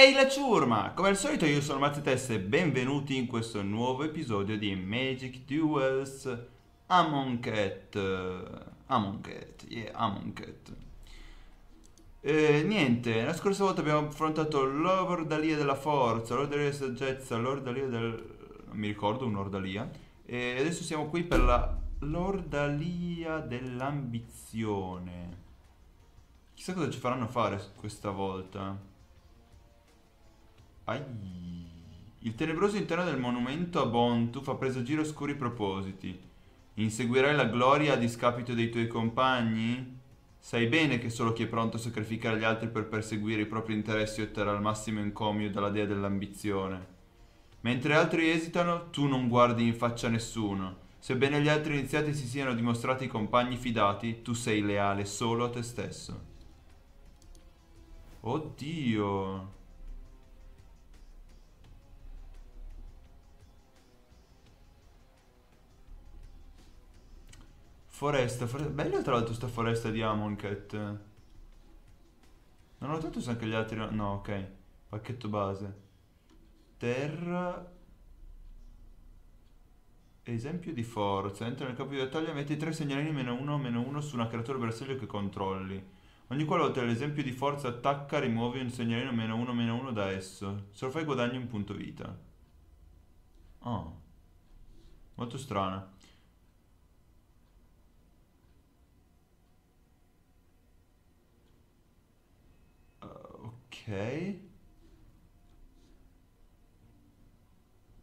Ehi la ciurma! Come al solito io sono Mazzetess e benvenuti in questo nuovo episodio di Magic Duels Among Cat. Among Cat, yeah, Among Cat. Eh, niente, la scorsa volta abbiamo affrontato l'ordalia della forza, l'ordalia della saggezza, l'ordalia del... non mi ricordo, un'ordalia. E adesso siamo qui per la l'ordalia dell'ambizione. Chissà cosa ci faranno fare questa volta. Ai. Il tenebroso interno del monumento a Bontu fa presagire oscuri propositi. Inseguirai la gloria a discapito dei tuoi compagni? Sai bene che solo chi è pronto a sacrificare gli altri per perseguire i propri interessi otterrà il massimo encomio dalla dea dell'ambizione. Mentre altri esitano, tu non guardi in faccia nessuno. Sebbene gli altri iniziati si siano dimostrati compagni fidati, tu sei leale solo a te stesso. Oddio. Foresta, foresta. Bella tra l'altro sta foresta di Amonkhet. Non ho notato se anche gli altri... No, ok. Pacchetto base. Terra... Esempio di forza. Entra nel campo di battaglia, metti tre segnalini meno uno, meno uno su una creatura bersaglio che controlli. Ogni qualvolta l'esempio di forza attacca, rimuovi un segnalino meno uno, meno uno da esso. Se lo fai guadagni un punto vita. Oh. Molto strana.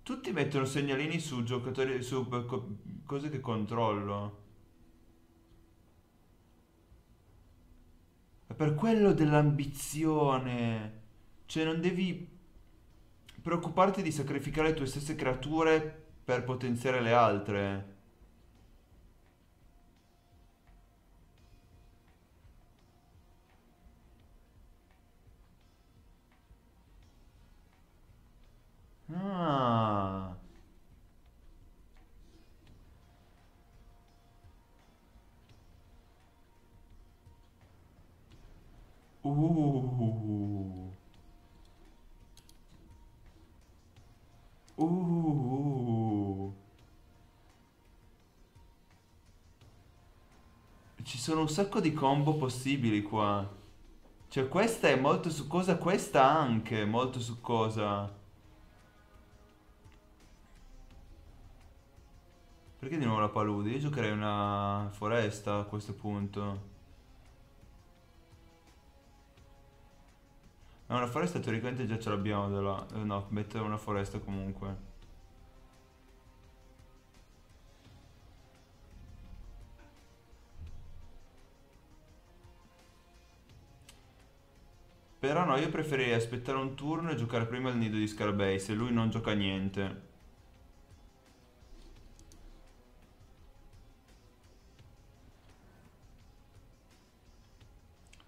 Tutti mettono segnalini su giocatori, su co cose che controllo. È per quello dell'ambizione. Cioè non devi preoccuparti di sacrificare le tue stesse creature per potenziare le altre. Ah. Uh. Uh. Ci sono un sacco di combo possibili qua. Cioè questa è molto su cosa, questa anche molto su Perché di nuovo la palude? Io giocherei una foresta a questo punto. No, una foresta teoricamente già ce l'abbiamo della... eh, No, mettere una foresta comunque. Però no, io preferirei aspettare un turno e giocare prima il nido di scarabei, se lui non gioca niente.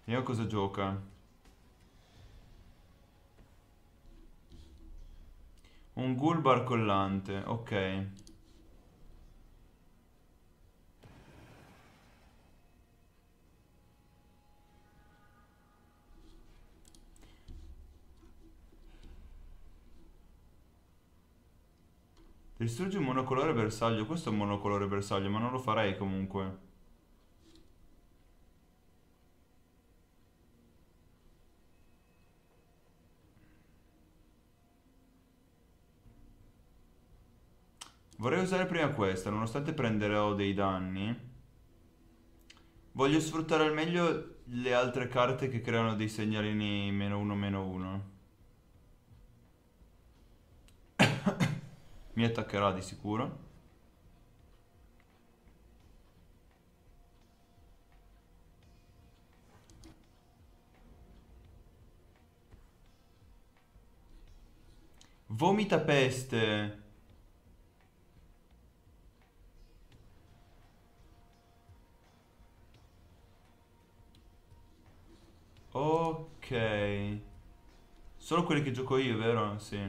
Vediamo cosa gioca. Un ghoul barcollante, ok. Distruggi un monocolore bersaglio. Questo è un monocolore bersaglio, ma non lo farei comunque. Vorrei usare prima questa, nonostante prenderò dei danni. Voglio sfruttare al meglio le altre carte che creano dei segnalini meno uno meno uno. Mi attaccherà di sicuro. Vomita peste. Ok. Solo quelli che gioco io, vero? Sì.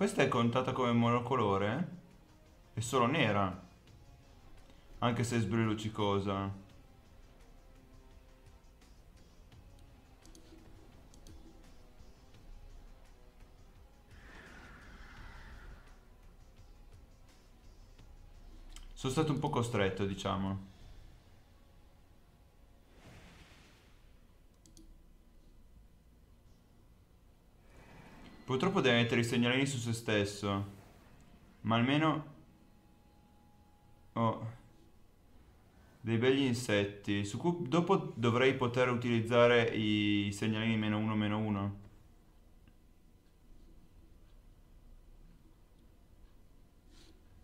Questa è contata come monocolore? È solo nera. Anche se è sbrilluccicosa. Sono stato un po' costretto, diciamo. Purtroppo deve mettere i segnalini su se stesso. Ma almeno... Oh. Dei begli insetti. Su cui dopo dovrei poter utilizzare i segnalini meno uno meno uno.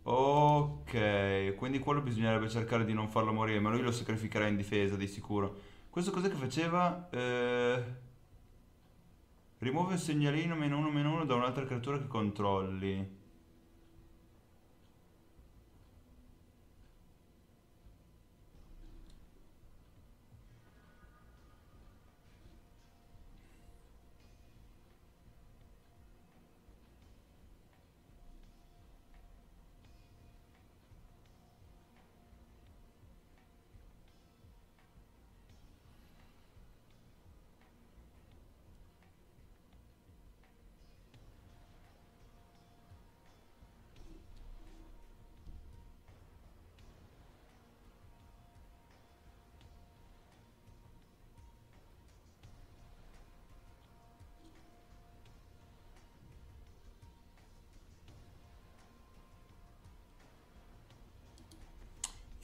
Ok, quindi quello bisognerebbe cercare di non farlo morire, ma lui lo sacrificherà in difesa di sicuro. Questo cos'è che faceva? Eh... Rimuove un segnalino meno uno meno uno da un'altra creatura che controlli.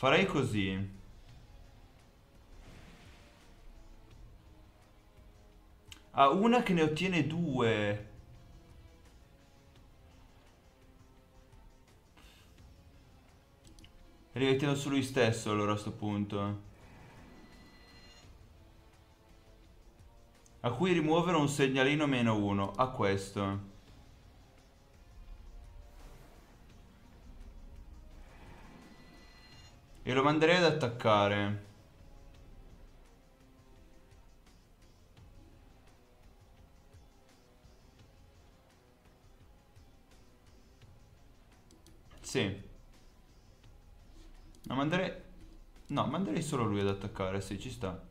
Farei così. Ah, una che ne ottiene due. Rimettiamo su lui stesso allora a sto punto. A cui rimuovere un segnalino meno uno. A questo. E lo manderei ad attaccare. Sì. No, manderei... No, manderei solo lui ad attaccare, sì, ci sta.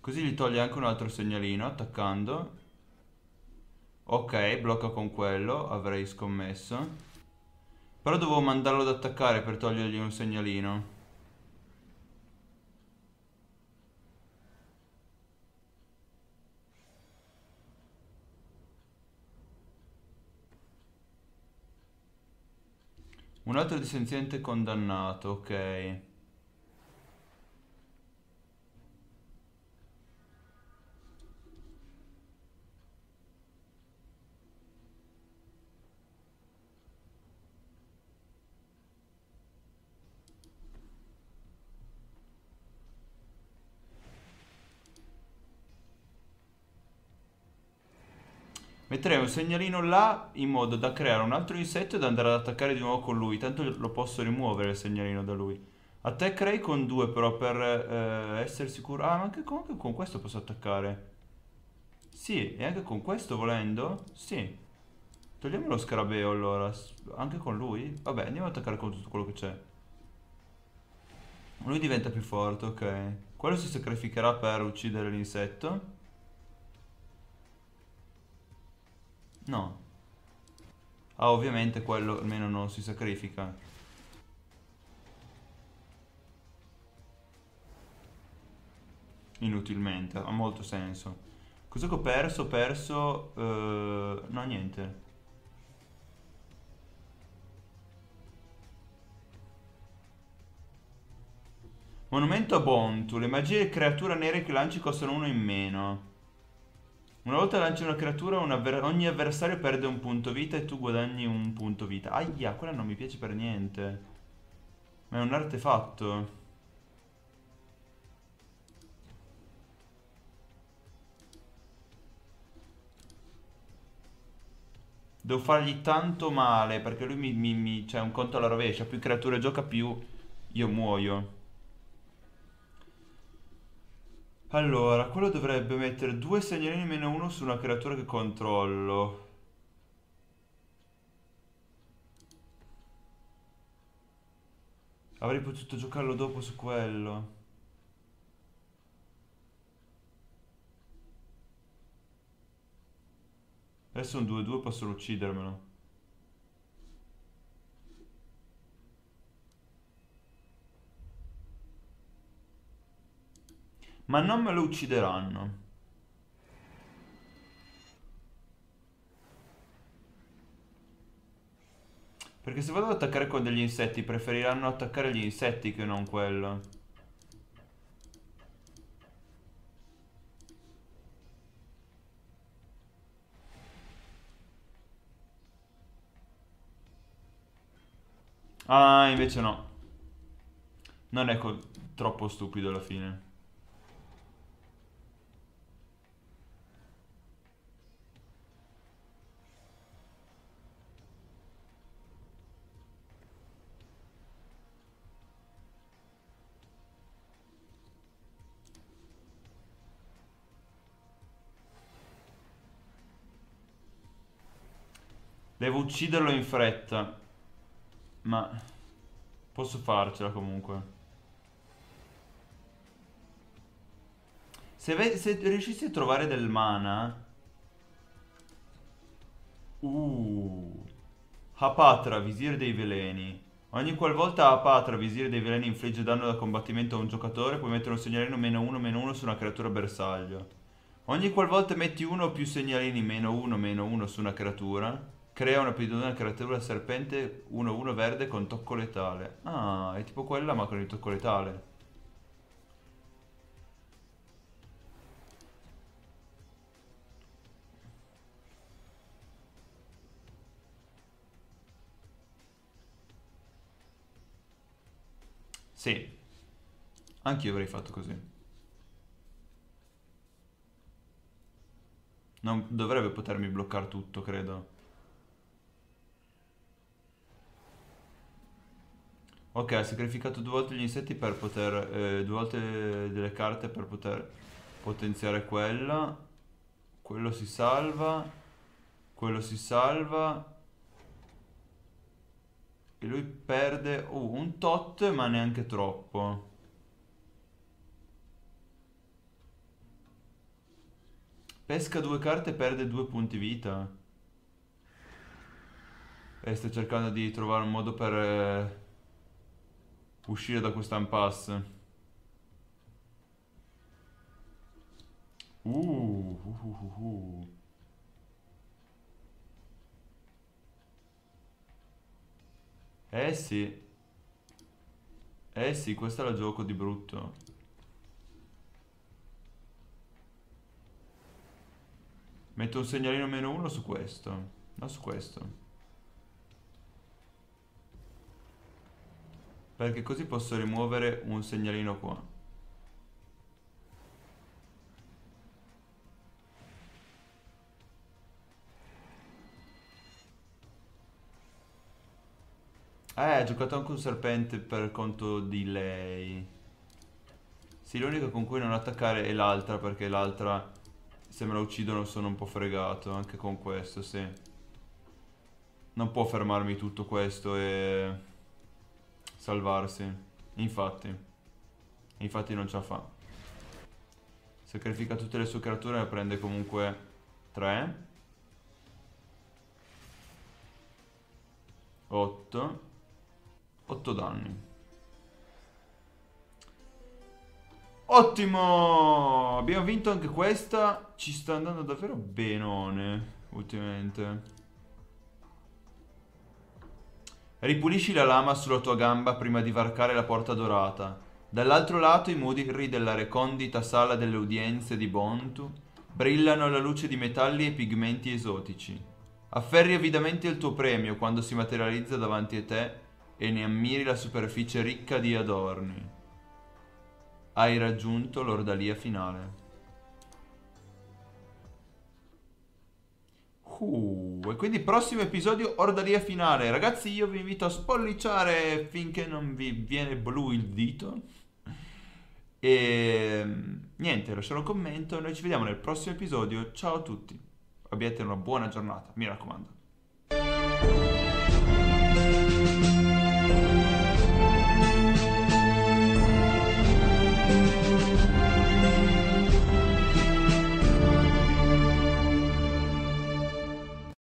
Così gli toglie anche un altro segnalino attaccando. Ok, blocca con quello, avrei scommesso. Però dovevo mandarlo ad attaccare per togliergli un segnalino. Un altro dissenziente condannato, ok. Metterei un segnalino là in modo da creare un altro insetto ed andare ad attaccare di nuovo con lui. Tanto lo posso rimuovere il segnalino da lui. Attaccherei con due però per eh, essere sicuro. Ah, ma anche con, anche con questo posso attaccare. Sì, e anche con questo volendo? Sì. Togliamo lo scarabeo allora. Anche con lui? Vabbè, andiamo ad attaccare con tutto quello che c'è. Lui diventa più forte, ok. Quello si sacrificherà per uccidere l'insetto. No. Ah, ovviamente quello almeno non si sacrifica. Inutilmente, ha molto senso. Cosa che ho perso? Ho perso... Uh, no, niente. Monumento a Bontu. Le magie e creature nere che lanci costano uno in meno. Una volta lanci una creatura, un avver ogni avversario perde un punto vita e tu guadagni un punto vita. Aia, quella non mi piace per niente. Ma è un artefatto. Devo fargli tanto male perché lui mi, mi, mi c'è un conto alla rovescia. Più creature gioca più io muoio. Allora, quello dovrebbe mettere due segnalini meno uno su una creatura che controllo. Avrei potuto giocarlo dopo su quello. Adesso un 2-2 possono uccidermelo. Ma non me lo uccideranno. Perché se vado ad attaccare con degli insetti, preferiranno attaccare gli insetti che non quello. Ah, invece no. Non è troppo stupido alla fine. Ucciderlo in fretta. Ma posso farcela comunque. Se, se riuscissi a trovare del mana... Uh... Hapatra, visir dei veleni. Ogni qualvolta Hapatra, visir dei veleni, infligge danno da combattimento a un giocatore, puoi mettere un segnalino meno uno meno uno su una creatura bersaglio. Ogni qualvolta metti uno o più segnalini meno uno meno uno su una creatura, Crea una pedona creatura serpente 1-1 verde con tocco letale. Ah, è tipo quella ma con il tocco letale. Sì, anch'io avrei fatto così. Non dovrebbe potermi bloccare tutto, credo. Ok, ha sacrificato due volte gli insetti per poter... Eh, due volte delle carte per poter potenziare quella. Quello si salva. Quello si salva. E lui perde... Uh, un tot, ma neanche troppo. Pesca due carte e perde due punti vita. E sto cercando di trovare un modo per... Eh, uscire da questo impasse. Uh, uh, uh, uh, Eh sì. Eh sì, questa la gioco di brutto. Metto un segnalino meno uno su questo. No, su questo. Perché così posso rimuovere un segnalino qua. Eh, ha giocato anche un serpente per conto di lei. Sì, l'unica con cui non attaccare è l'altra, perché l'altra, se me la uccidono, sono un po' fregato. Anche con questo, sì. Non può fermarmi tutto questo e salvarsi. Infatti. Infatti non ce la fa. Sacrifica tutte le sue creature e prende comunque 3. 8. 8 danni. Ottimo! Abbiamo vinto anche questa. Ci sta andando davvero benone ultimamente. Ripulisci la lama sulla tua gamba prima di varcare la porta dorata. Dall'altro lato i muri della recondita sala delle udienze di Bontu brillano alla luce di metalli e pigmenti esotici. Afferri avidamente il tuo premio quando si materializza davanti a te e ne ammiri la superficie ricca di adorni. Hai raggiunto l'ordalia finale. Uh, e quindi prossimo episodio ordalia finale. Ragazzi, io vi invito a spolliciare finché non vi viene blu il dito. E niente, lasciate un commento, noi ci vediamo nel prossimo episodio. Ciao a tutti. Abbiate una buona giornata, mi raccomando.